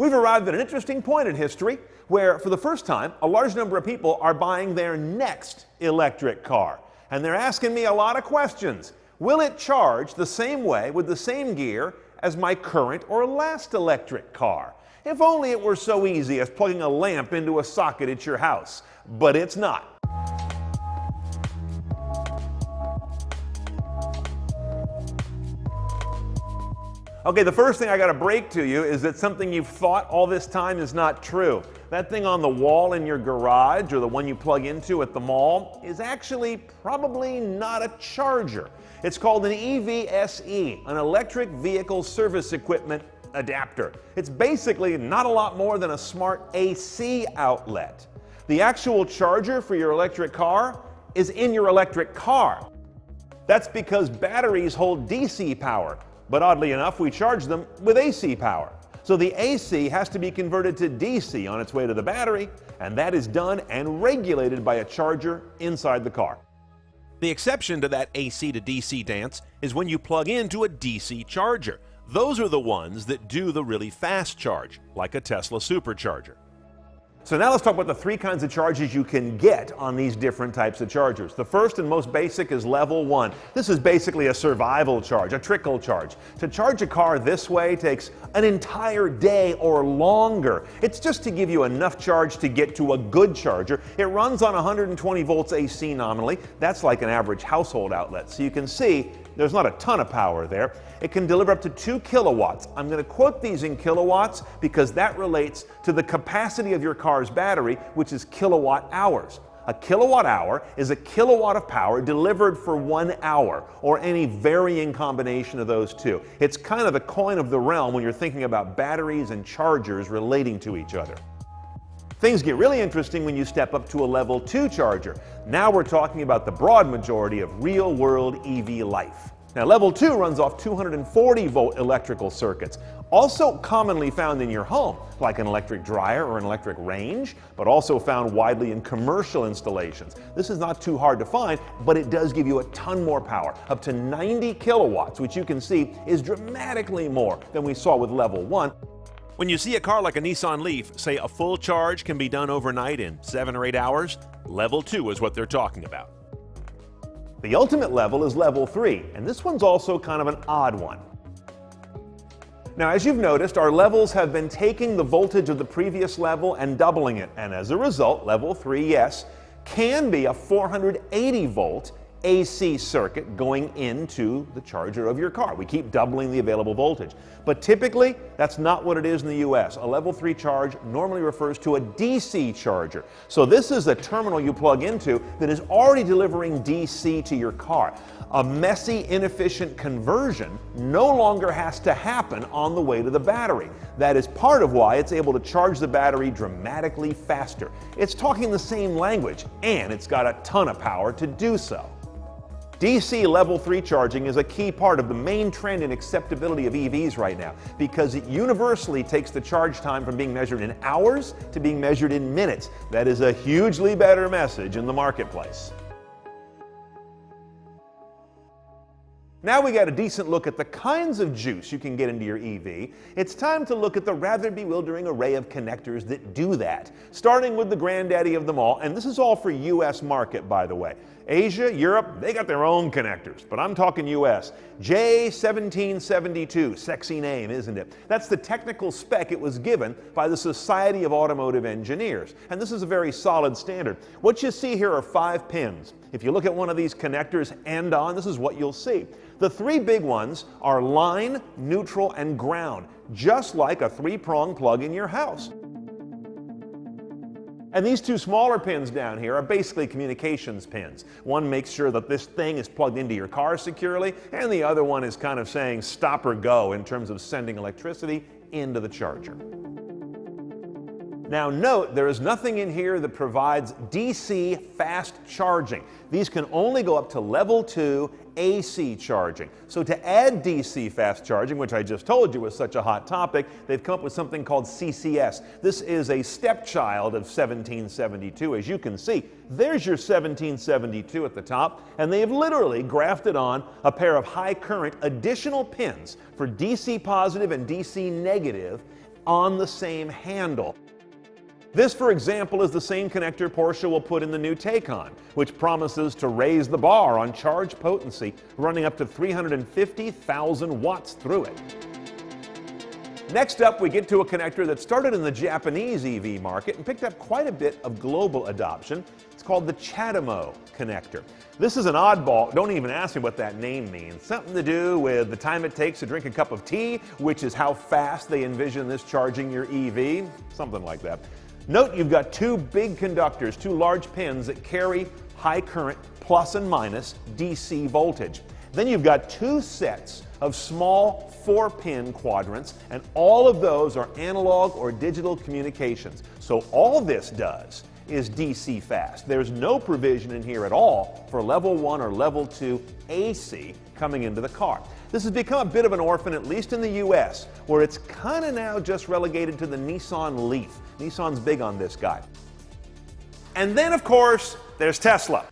We've arrived at an interesting point in history where, for the first time, a large number of people are buying their next electric car. And they're asking me a lot of questions. Will it charge the same way with the same gear as my current or last electric car? If only it were so easy as plugging a lamp into a socket at your house. But it's not. Okay, the first thing I got to break to you is that something you've thought all this time is not true. That thing on the wall in your garage or the one you plug into at the mall is actually probably not a charger. It's called an EVSE, an electric vehicle service equipment adapter. It's basically not a lot more than a smart AC outlet. The actual charger for your electric car is in your electric car. That's because batteries hold DC power, but oddly enough, we charge them with AC power. So the AC has to be converted to DC on its way to the battery, and that is done and regulated by a charger inside the car. The exception to that AC to DC dance is when you plug into a DC charger. Those are the ones that do the really fast charge, like a Tesla supercharger. So now let's talk about the three kinds of charges you can get on these different types of chargers. The first and most basic is level one. This is basically a survival charge, a trickle charge. To charge a car this way takes an entire day or longer. It's just to give you enough charge to get to a good charger. It runs on 120 volts AC nominally. That's like an average household outlet. So you can see there's not a ton of power there. It can deliver up to 2 kilowatts. I'm going to quote these in kilowatts because that relates to the capacity of your car's battery, which is kilowatt hours. A kilowatt hour is a kilowatt of power delivered for one hour, or any varying combination of those two. It's kind of the coin of the realm when you're thinking about batteries and chargers relating to each other. Things get really interesting when you step up to a level 2 charger. Now we're talking about the broad majority of real world EV life. Now, level 2 runs off 240 volt electrical circuits, also commonly found in your home, like an electric dryer or an electric range, but also found widely in commercial installations. This is not too hard to find, but it does give you a ton more power, up to 90 kilowatts, which you can see is dramatically more than we saw with level 1. When you see a car like a Nissan Leaf say a full charge can be done overnight in seven or eight hours, level two is what they're talking about. The ultimate level is level three, and this one's also kind of an odd one. Now, as you've noticed, our levels have been taking the voltage of the previous level and doubling it, and as a result, level 3, yes, can be a 480 volt AC circuit going into the charger of your car. We keep doubling the available voltage. But typically, that's not what it is in the US. A level 3 charge normally refers to a DC charger. So this is a terminal you plug into that is already delivering DC to your car. A messy, inefficient conversion no longer has to happen on the way to the battery. That is part of why it's able to charge the battery dramatically faster. It's talking the same language, and it's got a ton of power to do so. DC level 3 charging is a key part of the main trend in acceptability of EVs right now because it universally takes the charge time from being measured in hours to being measured in minutes. That is a hugely better message in the marketplace. Now we got a decent look at the kinds of juice you can get into your EV. It's time to look at the rather bewildering array of connectors that do that, starting with the granddaddy of them all, and this is all for US market by the way. Asia, Europe, they got their own connectors, but I'm talking US. J1772, sexy name, isn't it? That's the technical spec it was given by the Society of Automotive Engineers, and this is a very solid standard. What you see here are five pins. If you look at one of these connectors end on, this is what you'll see. The three big ones are line, neutral, and ground, just like a three-prong plug in your house. And these two smaller pins down here are basically communications pins. One makes sure that this thing is plugged into your car securely, and the other one is kind of saying stop or go in terms of sending electricity into the charger. Now note, there is nothing in here that provides DC fast charging. These can only go up to level 2 AC charging. So to add DC fast charging, which I just told you was such a hot topic, they've come up with something called CCS. This is a stepchild of 1772. As you can see, there's your 1772 at the top, and they have literally grafted on a pair of high current additional pins for DC positive and DC negative on the same handle. This, for example, is the same connector Porsche will put in the new Taycan, which promises to raise the bar on charge potency, running up to 350,000 watts through it. Next up, we get to a connector that started in the Japanese EV market and picked up quite a bit of global adoption. It's called the CHAdeMO connector. This is an oddball. Don't even ask me what that name means. Something to do with the time it takes to drink a cup of tea, which is how fast they envision this charging your EV. Something like that. Note you've got two big conductors, two large pins that carry high current plus and minus DC voltage. Then you've got two sets of small four pin quadrants, and all of those are analog or digital communications. So all this does is DC fast. There's no provision in here at all for level 1 or level 2 AC coming into the car. This has become a bit of an orphan, at least in the US, where it's kind of now just relegated to the Nissan Leaf. Nissan's big on this guy. And then, of course, there's Tesla.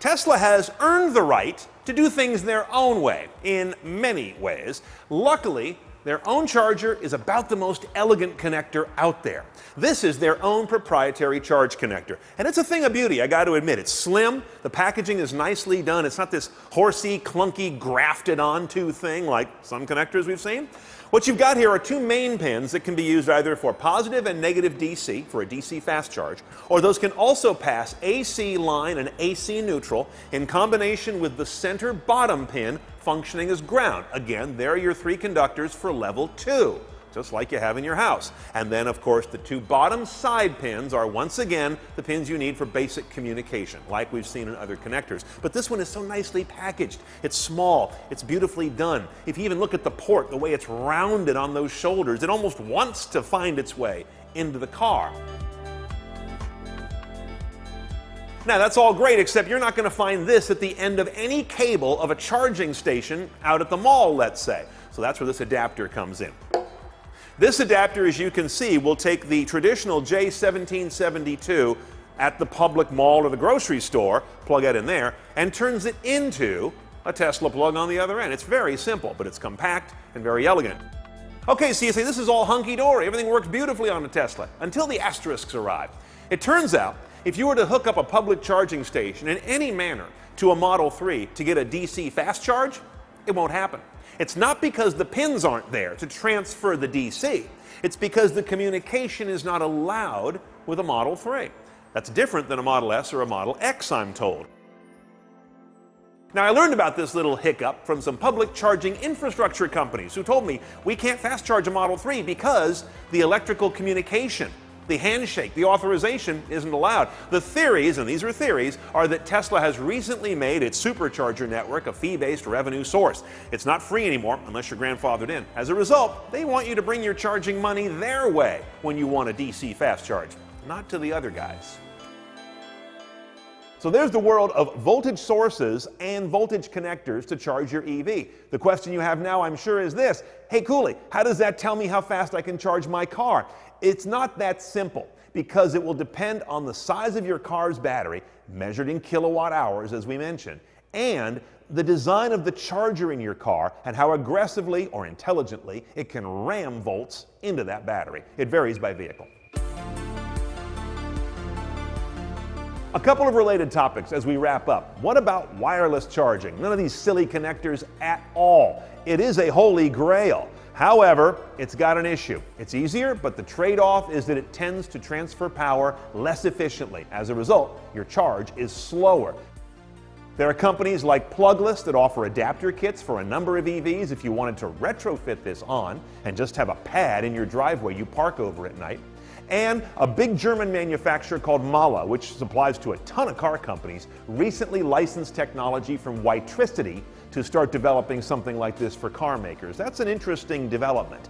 Tesla has earned the right to do things their own way, in many ways. Luckily, their own charger is about the most elegant connector out there. This is their own proprietary charge connector. And it's a thing of beauty, I got to admit. It's slim, the packaging is nicely done. It's not this horsey, clunky, grafted onto thing like some connectors we've seen. What you've got here are two main pins that can be used either for positive and negative DC, for a DC fast charge, or those can also pass AC line and AC neutral in combination with the center bottom pin functioning as ground. Again, there are your three conductors for level 2 just like you have in your house. And then, of course, the two bottom side pins are once again the pins you need for basic communication, like we've seen in other connectors. But this one is so nicely packaged. It's small, it's beautifully done. If you even look at the port, the way it's rounded on those shoulders, it almost wants to find its way into the car. Now, that's all great, except you're not going to find this at the end of any cable of a charging station out at the mall, let's say. So that's where this adapter comes in. This adapter, as you can see, will take the traditional J1772 at the public mall or the grocery store, plug it in there, and turns it into a Tesla plug on the other end. It's very simple, but it's compact and very elegant. Okay, so you say this is all hunky-dory, everything works beautifully on a Tesla, until the asterisks arrive. It turns out, if you were to hook up a public charging station in any manner to a Model 3 to get a DC fast charge, it won't happen. It's not because the pins aren't there to transfer the DC. It's because the communication is not allowed with a Model 3. That's different than a Model S or a Model X, I'm told. Now, I learned about this little hiccup from some public charging infrastructure companies who told me we can't fast charge a Model 3 because the electrical communication the handshake, the authorization isn't allowed. The theories, and these are theories, are that Tesla has recently made its supercharger network a fee based revenue source. It's not free anymore unless you're grandfathered in. As a result, they want you to bring your charging money their way when you want a DC fast charge, not to the other guys. So there's the world of voltage sources and voltage connectors to charge your EV. The question you have now, I'm sure, is this Hey, Cooley, how does that tell me how fast I can charge my car? It's not that simple because it will depend on the size of your car's battery, measured in kilowatt hours, as we mentioned, and the design of the charger in your car and how aggressively or intelligently it can ram volts into that battery. It varies by vehicle. A couple of related topics as we wrap up. What about wireless charging? None of these silly connectors at all. It is a holy grail. However, it's got an issue. It's easier, but the trade off is that it tends to transfer power less efficiently. As a result, your charge is slower. There are companies like Plugless that offer adapter kits for a number of EVs if you wanted to retrofit this on and just have a pad in your driveway you park over at night. And a big German manufacturer called Mahle, which supplies to a ton of car companies, recently licensed technology from Witricity to start developing something like this for car makers. That's an interesting development.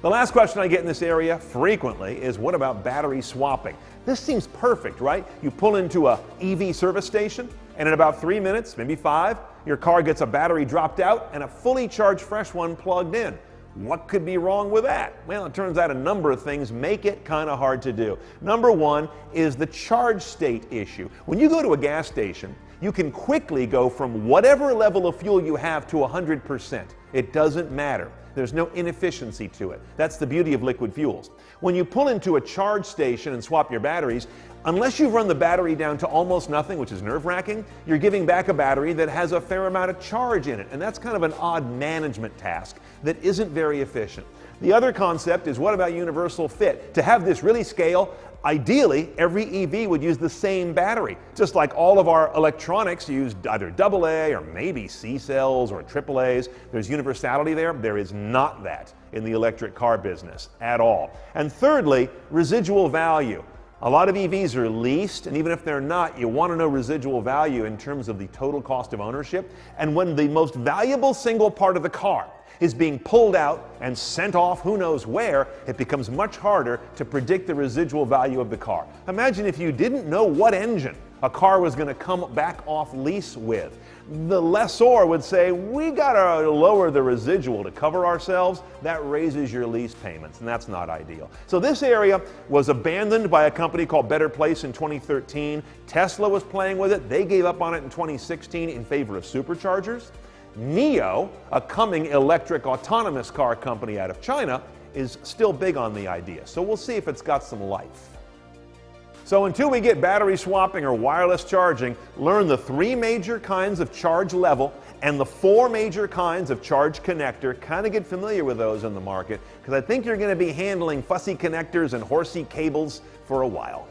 The last question I get in this area frequently is what about battery swapping? This seems perfect, right? You pull into a EV service station and in about three minutes, maybe five, your car gets a battery dropped out and a fully charged fresh one plugged in. What could be wrong with that? Well, it turns out a number of things make it kind of hard to do. Number one is the charge state issue. When you go to a gas station, you can quickly go from whatever level of fuel you have to 100%. It doesn't matter. There's no inefficiency to it. That's the beauty of liquid fuels. When you pull into a charge station and swap your batteries, unless you've run the battery down to almost nothing, which is nerve wracking, you're giving back a battery that has a fair amount of charge in it. And that's kind of an odd management task that isn't very efficient. The other concept is what about universal fit? To have this really scale, Ideally, every EV would use the same battery, just like all of our electronics use either AA or maybe C cells or AAAs. There's universality there. There is not that in the electric car business at all. And thirdly, residual value. A lot of EVs are leased, and even if they're not, you want to know residual value in terms of the total cost of ownership. And when the most valuable single part of the car, is being pulled out and sent off who knows where, it becomes much harder to predict the residual value of the car. Imagine if you didn't know what engine a car was going to come back off lease with. The lessor would say, We got to lower the residual to cover ourselves. That raises your lease payments, and that's not ideal. So, this area was abandoned by a company called Better Place in 2013. Tesla was playing with it. They gave up on it in 2016 in favor of superchargers. NIO, a coming electric autonomous car company out of China, is still big on the idea. So we'll see if it's got some life. So until we get battery swapping or wireless charging, learn the three major kinds of charge level and the four major kinds of charge connector. Kind of get familiar with those in the market because I think you're going to be handling fussy connectors and horsey cables for a while.